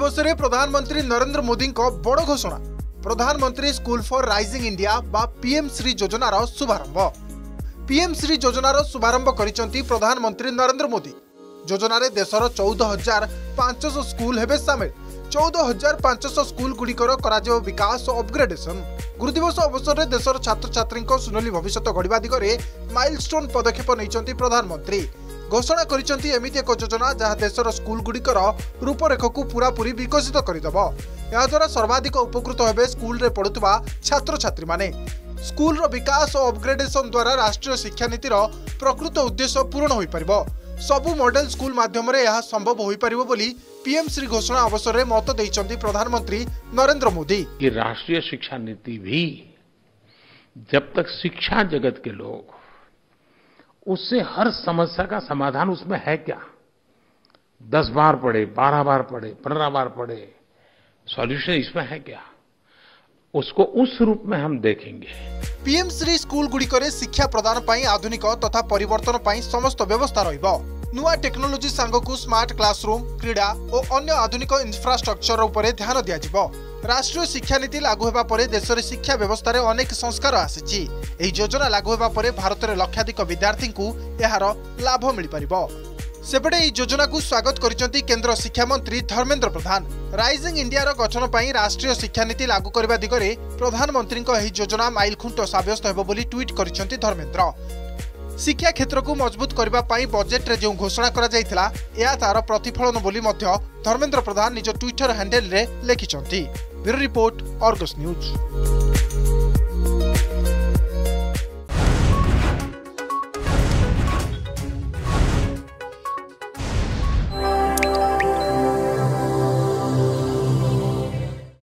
ଅବସରରେ ପ୍ରଧାନମନ୍ତ୍ରୀ ନରେନ୍ଦ୍ର ମୋଦିଙ୍କ ବଡ଼ ଘୋଷଣା ପ୍ରଧାନମନ୍ତ୍ରୀ ସ୍କୁଲ ଫର ରାଇଜିଂ ଇଣ୍ଡିଆ ବା ପିଏମ୍ ଶ୍ରୀ ଯୋଜନାର ଶୁଭାରମ୍ଭ ପିଏମ୍ ଶ୍ରୀ ଯୋଜନାର ଶୁଭାରମ୍ଭ କରିଛନ୍ତି ପ୍ରଧାନମନ୍ତ୍ରୀ ନରେନ୍ଦ୍ର ମୋଦି ଯୋଜନାରେ ଦେଶର ଚଉଦ ହଜାର ପାଞ୍ଚଶହ ସ୍କୁଲ ହେବେ ସାମିଲ ଚଉଦ ହଜାର ପାଞ୍ଚଶହ ସ୍କୁଲଗୁଡ଼ିକର କରାଯିବ ବିକାଶ ଓ ଅପଗ୍ରେଡେସନ ଗୁରୁଦିବସ ଅବସରରେ ଦେଶର ଛାତ୍ରଛାତ୍ରୀଙ୍କ ସୁନେଲି ଭବିଷ୍ୟତ ଗଢ଼ିବା ଦିଗରେ ମାଇଲଷ୍ଟୋନ୍ ପଦକ୍ଷେପ ନେଇଛନ୍ତି ପ୍ରଧାନମନ୍ତ୍ରୀ ଘୋଷଣା କରିଛନ୍ତି ଏମିତି ଏକ ଯୋଜନା ଯାହା ଦେଶର ସ୍କୁଲଗୁଡ଼ିକର ରୂପରେଖକୁ ପୁରାପୁରି ବିକଶିତ କରିଦେବ ଏହାଦ୍ୱାରା ସର୍ବାଧିକ ଉପକୃତ ହେବେ ସ୍କୁଲରେ ପଢୁଥିବା ଛାତ୍ରଛାତ୍ରୀମାନେ ସ୍କୁଲର ବିକାଶ ଓ ଅପଗ୍ରେଡେସନ ଦ୍ୱାରା ରାଷ୍ଟ୍ରୀୟ ଶିକ୍ଷାନୀତିର ପ୍ରକୃତ ଉଦ୍ଦେଶ୍ୟ ପୂରଣ ହୋଇପାରିବ ସବୁ ମଡେଲ ସ୍କୁଲ ମାଧ୍ୟମରେ ଏହା ସମ୍ଭବ ହୋଇପାରିବ ବୋଲି ପିଏମ୍ ଶ୍ରୀ ଘୋଷଣା ଅବସରରେ ମତ ଦେଇଛନ୍ତି ପ୍ରଧାନମନ୍ତ୍ରୀ ନରେନ୍ଦ୍ର ମୋଦି ये राष्ट्रीय शिक्षा नीति भी जब तक शिक्षा जगत के लोग उससे हर समस्या का समाधान उसमें है क्या? दस बार पढ़े, बारह बार पढ़े, पंद्रह बार पढ़े सॉल्यूशन इसमें है क्या? उसको उस रूप में हम देखेंगे। पीएम श्री स्कूल गुड़ी करे शिक्षा प्रदान पाई आधुनिक तथा तो परिवर्तन पाई समस्त व्यवस्था रहिबो। नुआ टेक्नोलोजी सांगकु स्मार्ट क्लासरूम क्रीड़ा और अन्य आधुनिक इंफ्रास्ट्रक्चर उपरे ध्यान दिया जिबो। ରାଷ୍ଟ୍ରୀୟ ଶିକ୍ଷାନୀତି ଲାଗୁ ହେବା ପରେ ଦେଶରେ ଶିକ୍ଷା ବ୍ୟବସ୍ଥାରେ ଅନେକ ସଂସ୍କାର ଆସିଛି ଏହି ଯୋଜନା ଲାଗୁ ହେବା ପରେ ଭାରତରେ ଲକ୍ଷାଧିକ ବିଦ୍ୟାର୍ଥୀଙ୍କୁ ଏହାର ଲାଭ ମିଳିପାରିବ ସେପଟେ ଏହି ଯୋଜନାକୁ ସ୍ୱାଗତ କରିଛନ୍ତି କେନ୍ଦ୍ର ଶିକ୍ଷାମନ୍ତ୍ରୀ ଧର୍ମେନ୍ଦ୍ର ପ୍ରଧାନ ରାଇଜିଂ ଇଣ୍ଡିଆର ଗଠନ ପାଇଁ ରାଷ୍ଟ୍ରୀୟ ଶିକ୍ଷାନୀତି ଲାଗୁ କରିବା ଦିଗରେ ପ୍ରଧାନମନ୍ତ୍ରୀଙ୍କ ଏହି ଯୋଜନା ମାଇଲଖୁଣ୍ଟ ସାବ୍ୟସ୍ତ ହେବ ବୋଲି ଟ୍ୱିଟ୍ କରିଛନ୍ତି ଧର୍ମେନ୍ଦ୍ର ଶିକ୍ଷା କ୍ଷେତ୍ରକୁ ମଜବୁତ କରିବା ପାଇଁ ବଜେଟ୍ରେ ଯେଉଁ ଘୋଷଣା କରାଯାଇଥିଲା ଏହା ତାର ପ୍ରତିଫଳନ ବୋଲି ମଧ୍ୟ ଧର୍ମେନ୍ଦ୍ର ପ୍ରଧାନ ନିଜ ଟ୍ୱିଟର ହ୍ୟାଣ୍ଡେଲରେ ଲେଖିଛନ୍ତି ବ୍ୟୁରୋ ରିପୋର୍ଟ ଅର୍ଗସ୍ ନ୍ୟୁଜ୍